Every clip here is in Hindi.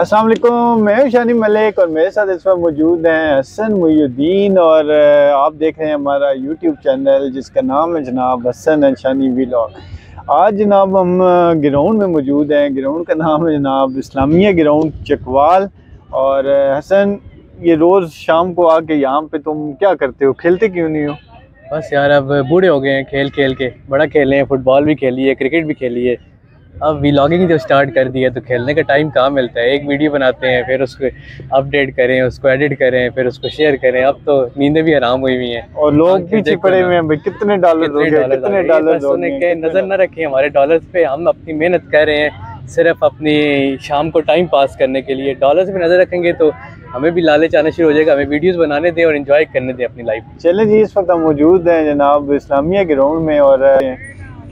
अस्सलाम वालेकुम, मैं शानी मलिक और मेरे साथ इस वक्त मौजूद हैं हसन मुयुद्दीन और आप देख रहे हैं हमारा यूट्यूब चैनल जिसका नाम है जनाब हसन एंड शानी व्लॉग आज जनाब हम ग्राउंड में मौजूद हैं। ग्राउंड का नाम है जनाब इस्लामिया ग्राउंड चकवाल और हसन, ये रोज़ शाम को आके यहाँ पे तुम क्या करते हो? खेलते क्यों नहीं हो? बस यार, अब बूढ़े हो गए हैं खेल खेल के। बड़ा खेले हैं, फुटबॉल भी खेली है, क्रिकेट भी खेली है। अब व्लॉगिंग जब स्टार्ट कर दी है तो खेलने का टाइम कहाँ मिलता है? एक वीडियो बनाते हैं फिर उसको अपडेट करें उसको एडिट करें फिर उसको शेयर करें। अब तो नींदें भी आराम हुई हुई हैं। और लोग पीछे पड़े हुए हैं कितने डॉलर कितने डॉलर नज़र न रखें हमारे डॉलर पे हम अपनी मेहनत कर रहे हैं सिर्फ़ अपनी शाम को टाइम पास करने के लिए। डॉलर पे नज़र रखेंगे तो हमें भी लालच आना शुरू हो जाएगा। हमें वीडियोस बनाने दें और इन्जॉय करने दें अपनी लाइफ चले जी इस वक्त हम मौजूद हैं जनाब इस्लामिया ग्राउंड में और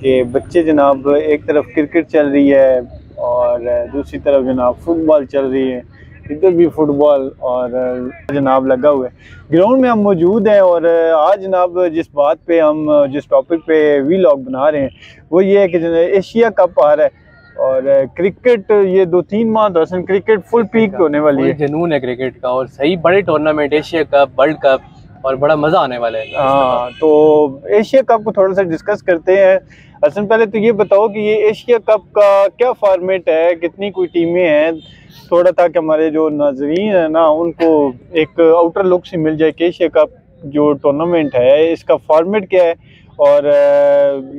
कि बच्चे जनाब एक तरफ़ क्रिकेट चल रही है और दूसरी तरफ़ जनाब फुटबॉल चल रही है। इधर भी फुटबॉल और जनाब लगा हुआ है। ग्राउंड में हम मौजूद हैं और आज जनाब जिस बात पे हम जिस टॉपिक पे वी लॉग बना रहे हैं वो ये है कि एशिया कप आ रहा है और क्रिकेट ये दो तीन माह तो असल क्रिकेट फुल पीक होने वाली है। जुनून है क्रिकेट का और सही बड़े tournament Asia cup world cup और बड़ा मज़ा आने वाला है हाँ तो एशिया कप को थोड़ा सा डिस्कस करते हैं। असल पहले तो ये बताओ कि ये एशिया कप का क्या फॉर्मेट है? कितनी कोई टीमें हैं? थोड़ा ताकि हमारे जो नाजरीन है ना उनको एक आउटर लुक से मिल जाए कि एशिया कप जो टूर्नामेंट है इसका फॉर्मेट क्या है? और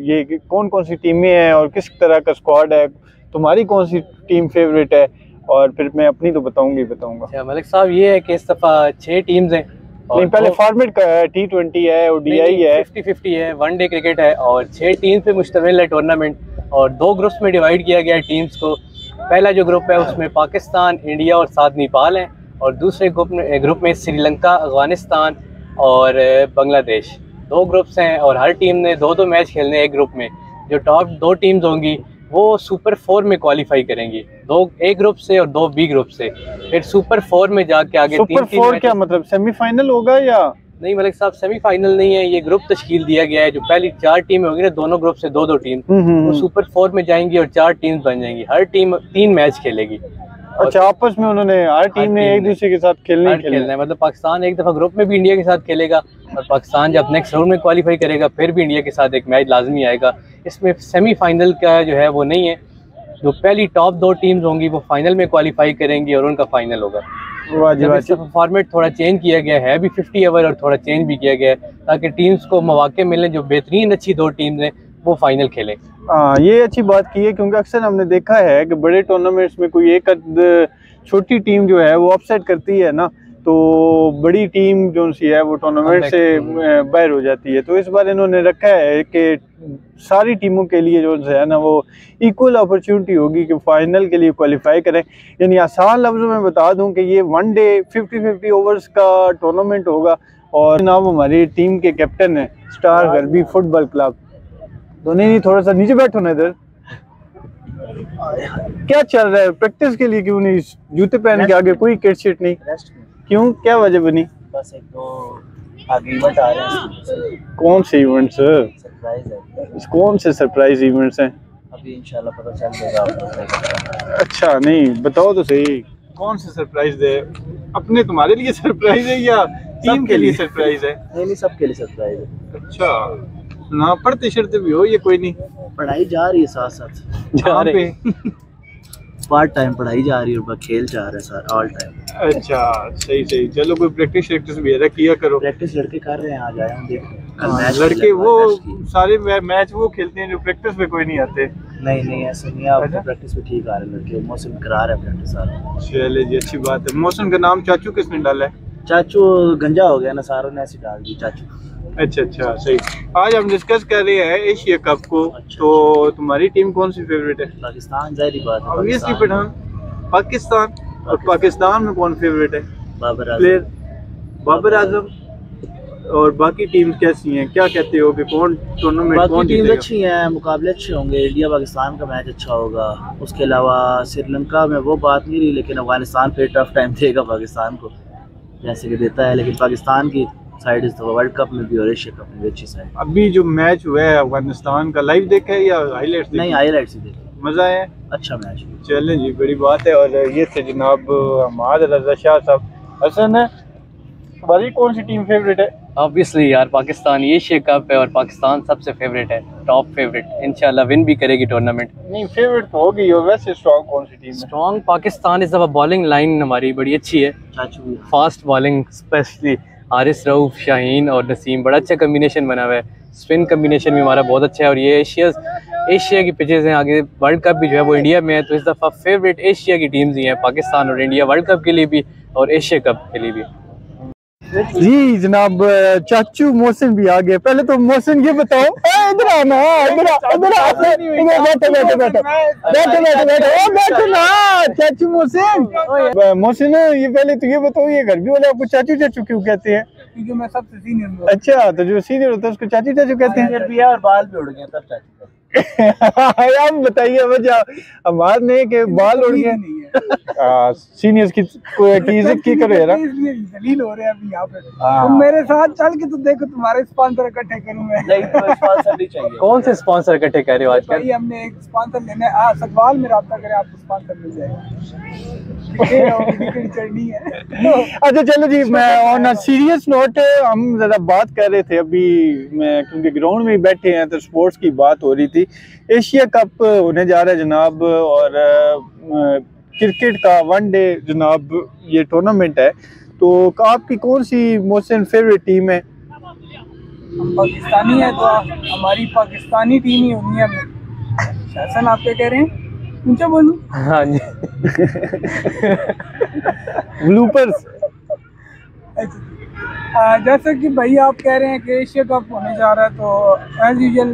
ये कौन कौन सी टीमें हैं और किस तरह का स्क्वाड है? तुम्हारी कौन सी टीम फेवरेट है? और फिर मैं अपनी तो बताऊँगी बताऊँगा। अच्छा, मलिक साहब ये है कि इस दफ़ा छः टीम्स हैं। नहीं पहले फॉर्मेट का है टी ट्वेंटी है ओडीआई है। फिफ्टी फिफ्टी है वन डे क्रिकेट है और छः टीम पे मुश्तमिल है टूर्नामेंट और दो ग्रुप्स में डिवाइड किया गया है टीम्स को। पहला जो ग्रुप है उसमें पाकिस्तान इंडिया और साथ नेपाल हैं और दूसरे ग्रुप में ग्रुप में श्रीलंका अफ़गानिस्तान और बांग्लादेश। दो ग्रुप्स हैं और हर टीम ने दो दो मैच खेलने एक ग्रुप में। जो टॉप दो टीम्स होंगी वो सुपर फोर में क्वालिफाई करेंगी। दो ए ग्रुप से और दो बी ग्रुप से। फिर सुपर फोर में जाके आगे सुपर तीन फोर क्या मतलब सेमीफाइनल होगा या? नहीं मलिक साहब सेमीफाइनल नहीं है ये ग्रुप तश्कील दिया गया है। जो पहली चार टीम होगी ना दोनों ग्रुप से दो दो टीम वो सुपर हम्म। फोर में जाएँगी और चार टीम बन जाएँगी। हर टीम तीन मैच खेलेगी। अच्छा आपस में उन्होंने हर टीम ने एक दूसरे के साथ खेलने खेलना है। मतलब पाकिस्तान एक दफ़ा ग्रुप में भी इंडिया के साथ खेलेगा और पाकिस्तान जब नेक्स्ट राउंड में क्वालिफाई करेगा फिर भी इंडिया के साथ एक मैच लाजमी आएगा। इसमें सेमीफाइनल का जो है वो नहीं है। जो पहली टॉप दो टीम्स होंगी वो फाइनल में क्वालिफाई करेंगी और उनका फाइनल होगा। फॉर्मेट थोड़ा चेंज किया गया है अभी 50 ओवर और थोड़ा चेंज भी किया गया है ताकि टीम्स को मौके मिले जो बेहतरीन अच्छी दो टीम्स हैं वो फाइनल खेलें। हाँ ये अच्छी बात की है क्योंकि अक्सर हमने देखा है कि बड़े टूर्नामेंट्स में कोई एक छोटी टीम जो है वो अपसेट करती है ना। तो बड़ी टीम जो सी है वो टूर्नामेंट से बाहर हो जाती है। तो इस बार इन्होंने रखा है कि सारी टीमों के लिए जो है ना वो इक्वल अपॉर्चुनिटी होगी कि फाइनल के लिए क्वालिफाई करें। यानी आसान लफ्ज़ों में बता दूँ कि ये वन डे 50 50 ओवर्स का टूर्नामेंट होगा और नाम हमारी टीम के कैप्टन है स्टार गरबी फुटबॉल क्लब तो नहीं थोड़ा सा नीचे बैठो ना इधर। क्या चल रहा है? प्रैक्टिस के लिए क्यों नहीं? जूते पहन के आगे कोई किट शिट नहीं। क्यों? क्या वजह बनी? बस एक दो आगे इवेंट आ रहे हैं। कौन से इवेंट्स सरप्राइज़ है। कौन से सरप्राइज़ इवेंट्स हैं? अभी इंशाल्लाह पता चल जाएगा अच्छा नहीं बताओ तो सही। कौन से सरप्राइज़ है? अपने तुम्हारे लिए सरप्राइज़ है या टीम के लिए सरप्राइज़ है? नहीं नहीं सबके लिए सरप्राइज़ है। अच्छा ना पढ़ते शर्ते भी हो ये कोई नहीं। पढ़ाई जा रही है साथ साथ। जा रहे पार्ट टाइम पढ़ाई जा रही है और खेल जा रहा है सर ऑल टाइम अच्छा सही सही। चलो कोई प्रैक्टिस प्रैक्टिस भी है। किया करो। प्रैक्टिस लड़के कर रहे हैं आ जाए हम देख लड़के वो सारे मैच वो खेलते हैं जो प्रैक्टिस पे कोई नहीं आते। नहीं नहीं ऐसा नहीं आप प्रैक्टिस पे ठीक आ रहे लड़के। मौसम करा रहे प्रैक्टिस आ चले जी अच्छी बात है। मौसम का नाम चाचू किसने डाला है? चाचू गंजा हो गया ना सारों ने ऐसे डाल दी चाचू। अच्छा अच्छा सही। आज हम डिस्कस कर रहे हैं एशिया कप को। अच्छा, तो अच्छा। तुम्हारी टीम कौन सी फेवरेट है? पाकिस्तान ज़ाहिर बात है पठान। पाकिस्तान। और पाकिस्तान। में कौन फेवरेट है? बाबर प्लेयर बाबर आज़म। और बाकी टीम कैसी हैं? क्या कहते हो कि कौन टूर्नामेंट कौन टीम अच्छी हैं मुकाबले अच्छे होंगे। इंडिया पाकिस्तान का मैच अच्छा होगा। उसके अलावा श्रीलंका में वो बात नहीं रही लेकिन अफ़गानिस्तान पे टफ टाइम देगा पाकिस्तान को। जैसे कि देता है लेकिन पाकिस्तान की साइड इस दफ़ा वर्ल्ड कप में भी और एशिया कप में भी अच्छी साइड अभी जो मैच हुआ है अफ़गानिस्तान का लाइव देखा है या हाईलाइट्स नहीं हाईलाइट्स ही देखे। मज़ा आया। अच्छा मैच। चलें जी बड़ी बात है। और ये थे जनाब हमाद रजा शाह साहब। हसन हमारी कौन सी टीम फेवरेट है? ऑब्वियसली यार पाकिस्तान एशिया कप है और पाकिस्तान सबसे फेवरेट है टॉप फेवरेट इंशाल्लाह विन भी करेगी टूर्नामेंट नहीं फेवरेट तो होगी और वैसे स्ट्रॉन्ग कौन सी टीम है? स्ट्रॉन्ग पाकिस्तान इस दफ़ा बॉलिंग लाइन हमारी बड़ी अच्छी है। Fast bowling specially Haris Rauf Shaheen और नसीम बड़ा अच्छा कम्बिनेशन बना हुआ है। स्पिन कम्बिनेशन भी हमारा बहुत अच्छा है और ये एशिया एशिया की पिचेज़ हैं। आगे वर्ल्ड कप भी जो है वो इंडिया में है तो इस दफ़ा फेवरेट एशिया की टीम्स ही हैं पाकिस्तान और इंडिया वर्ल्ड कप के लिए भी और एशिया कप के लिए भी। जी जनाब चाचू मोहसिन भी आ गए। पहले तो मोहसिन ये बताओ। इधर आना इधर इधर आ- बैठो बैठो बैठो। बैठो बैठो बैठो। बैठो ना चाचू मोहसिन। मोहसिन ये पहले तो ये बताओ ये घर भी वाले आपको चाचू चाचू क्यों कहते हैं? क्योंकि मैं सबसे सीनियर अच्छा तो जो सीनियर होता है उसको चाचू चाचू कहते हैं। है और बाल भी उड़ गए तब चाचू। का। आप बताइए वजह हमारे ने के बाल उड़ गए। नहीं है। सीनियर्स की की इज़्ज़त की करो यार। दलील हो रहे हैं अभी यहाँ पे। तुम मेरे साथ चल के तो देखो तुम्हारे स्पॉन्सर इकट्ठे करूँ मैं। नहीं तो स्पॉन्सर नहीं चाहिए। कौन से स्पॉन्सर इकट्ठे कर रहे हो आजकल भाई हमने एक स्पॉन्सर लेना में रब्ता करें आपको स्पॉन्सर मिल जाएगा। है, है। अच्छा चलो जी मैं ऑन सीरियस नोट हम जरा बात कर रहे थे अभी मैं क्योंकि ग्राउंड में बैठे हैं तो स्पोर्ट्स की बात हो रही थी। एशिया कप होने जा रहा है जनाब और क्रिकेट का वन डे जनाब ये टूर्नामेंट है। तो आपकी कौन सी मोहसिन फेवरेट टीम है? हम पाकिस्तानी है तो हमारी पाकिस्तानी टीम ही दुनिया में शासन आप क्या कह रहे हैं? ऊँचा बोलूँ। हाँ जी। ब्लूपर्स अच्छा। जैसे कि भाई आप कह रहे हैं कि एशिया कप होने जा रहा है तो एज यूजल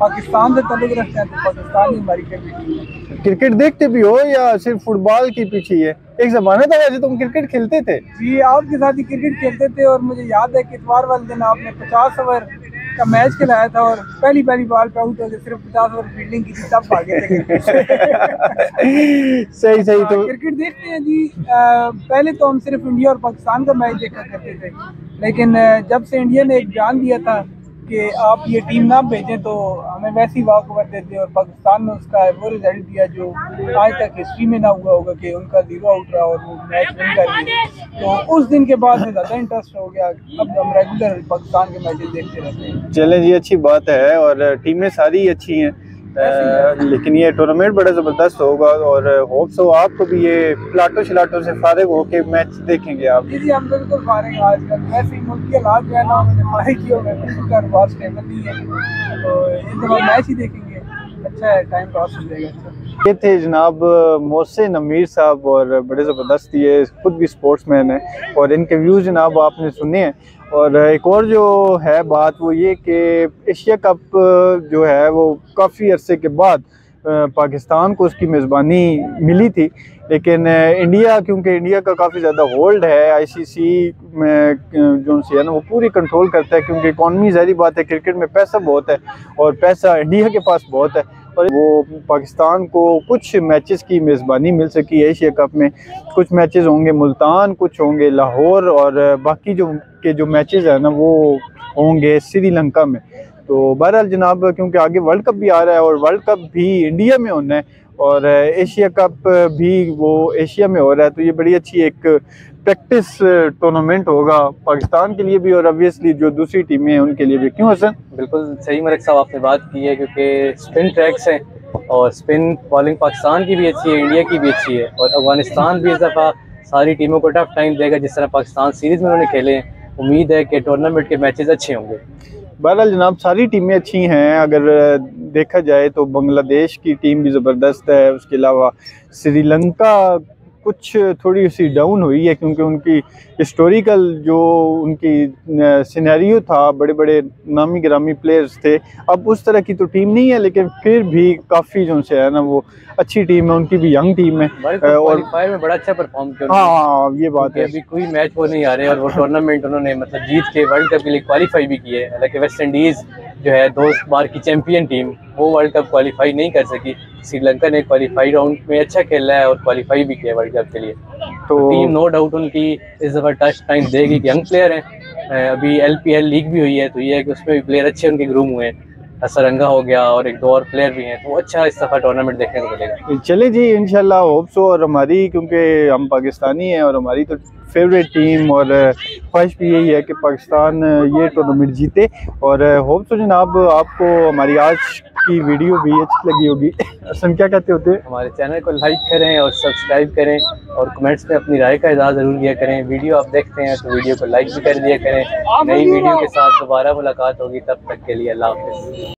पाकिस्तान से तल्लुक रखते हैं तो पाकिस्तान ही हमारी टीम क्रिकेट देखते भी हो या सिर्फ़ फुटबॉल की पीछे ही है? एक जमाना था वैसे तुम क्रिकेट खेलते थे। जी आपके साथ ही क्रिकेट खेलते थे और मुझे याद है कि इतवार वाले दिन आपने पचास ओवर का मैच खिलाया था और पहली पहली बॉल पे आउट हो गए सिर्फ़ पचास ओवर फील्डिंग की थी तब भागे थे सही सही तो क्रिकेट देखते हैं जी। आ, पहले तो हम सिर्फ़ इंडिया और पाकिस्तान का मैच देखा करते थे लेकिन जब से इंडिया ने एक बयान दिया था कि आप ये टीम ना भेजें तो हमें वैसी वॉक ओवर देते और पाकिस्तान ने उसका वो रिज़ल्ट दिया जो आज तक हिस्ट्री में ना हुआ होगा कि उनका ज़ीरो आउट रहा और वो मैच विन कर गए तो उस दिन के बाद ज़्यादा इंटरेस्ट हो गया। अब हम रेगुलर पाकिस्तान के मैचेस देखते रहते हैं। चलें जी अच्छी बात है और टीमें सारी अच्छी हैं। लेकिन ये टूर्नामेंट बड़ा ज़बरदस्त होगा और होप सो आपको भी ये प्लाटो शलाटो से फारिग होके मैच देखेंगे आप। जी हम बिल्कुल फारिग आज आजकल वैसे ही मुल्क के हालात जो है ना उन्होंने फारिग किए हुए हैं कारोबार स्टेबल नहीं है। तो इन दफ़ा मैच ही देखेंगे। अच्छा है टाइम पास हो जाएगा अच्छा। ये थे जनाब मोहसिन अमीर साहब और बड़े ज़बरदस्त ये खुद भी स्पोर्ट्स मैन है और इनके व्यूज़ जनाब आपने सुने हैं। और एक और जो है बात वो ये कि एशिया कप जो है वो काफ़ी अरसे के बाद पाकिस्तान को उसकी मेज़बानी मिली थी, लेकिन इंडिया, क्योंकि इंडिया का काफ़ी ज़्यादा होल्ड है आईसीसी में जो सी है ना, वो पूरी कंट्रोल करता है, क्योंकि इकॉनमी ज़ाहिर बात है क्रिकेट में पैसा बहुत है और पैसा इंडिया के पास बहुत है और वो पाकिस्तान को कुछ मैचेस की मेज़बानी मिल सकी है एशिया कप में। कुछ मैचेस होंगे, मुल्तान कुछ होंगे, लाहौर और बाकी जो, के जो मैचेस हैं ना, वो होंगे श्रीलंका में। तो बहरहाल जनाब, क्योंकि आगे वर्ल्ड कप भी आ रहा है और वर्ल्ड कप भी इंडिया में होना है और एशिया कप भी वो एशिया में हो रहा है तो ये बड़ी अच्छी एक प्रैक्टिस टूर्नामेंट होगा पाकिस्तान के लिए भी और ऑब्वियसली जो दूसरी टीमें हैं, उनके लिए भी। क्यों हसन? बिल्कुल सही मलिक साहब, आपने बात की है, क्योंकि स्पिन ट्रैक्स हैं और स्पिन बॉलिंग पाकिस्तान की भी अच्छी है इंडिया की भी अच्छी है और अफ़गानिस्तान भी इस दफ़ा सारी टीमों को टफ टाइम देगा, जिस तरह पाकिस्तान सीरीज़ में उन्होंने खेले हैं। उम्मीद है कि टूर्नामेंट के मैचेस अच्छे होंगे। बहरहाल जनाब, सारी टीमें अच्छी हैं। अगर देखा जाए तो बांग्लादेश की टीम भी ज़बरदस्त है। उसके अलावा श्रीलंका कुछ थोड़ी सी डाउन हुई है क्योंकि उनकी हिस्टोरिकल जो उनकी सिनेरियो था बड़े बड़े नामी गिरामी प्लेयर्स थे। अब उस तरह की तो टीम नहीं है लेकिन फिर भी काफ़ी जो से है ना वो अच्छी टीम है उनकी भी यंग टीम है। कप और में बड़ा अच्छा परफॉर्म किया हाँ हाँ ये बात है। अभी कोई मैच वो नहीं आ रहे और वो टूर्नामेंट उन्होंने मतलब जीत के वर्ल्ड कप के लिए क्वालिफाई भी किए हालाँकि वेस्ट इंडीज जो है दो बार की चैंपियन टीम वो वर्ल्ड कप क्वालिफाई नहीं कर सकी। श्रीलंका ने क्वालिफाई राउंड में अच्छा खेला है और क्वालिफाई भी किया वर्ल्ड कप के लिए। तो टीम नो डाउट उनकी इस दफ़ा टच टाइम देगी कि यंग प्लेयर हैं। अभी एलपीएल लीग भी हुई है तो ये है कि उसमें भी प्लेयर अच्छे उनके ग्रूम हुए हैं। सरंगा हो गया और एक दो और प्लेयर भी हैं तो अच्छा इस दफ़ा टूर्नामेंट देखने को मिलेगा। चले जी इनशाला होप सो और हमारी क्योंकि हम पाकिस्तानी हैं और हमारी तो फेवरेट टीम और ख्वाहिश भी यही है कि पाकिस्तान ये टूर्नामेंट जीते और होप सो जनाब आपको हमारी आज की वीडियो भी अच्छी लगी होगी। हसन क्या कहते होते हैं? हमारे चैनल को लाइक करें और सब्सक्राइब करें और कमेंट्स में अपनी राय का इजहार ज़रूर किया करें। वीडियो आप देखते हैं तो वीडियो को लाइक भी कर दिया करें। नई वीडियो के साथ दोबारा मुलाकात होगी तब तक के लिए अल्लाह हाफिज़।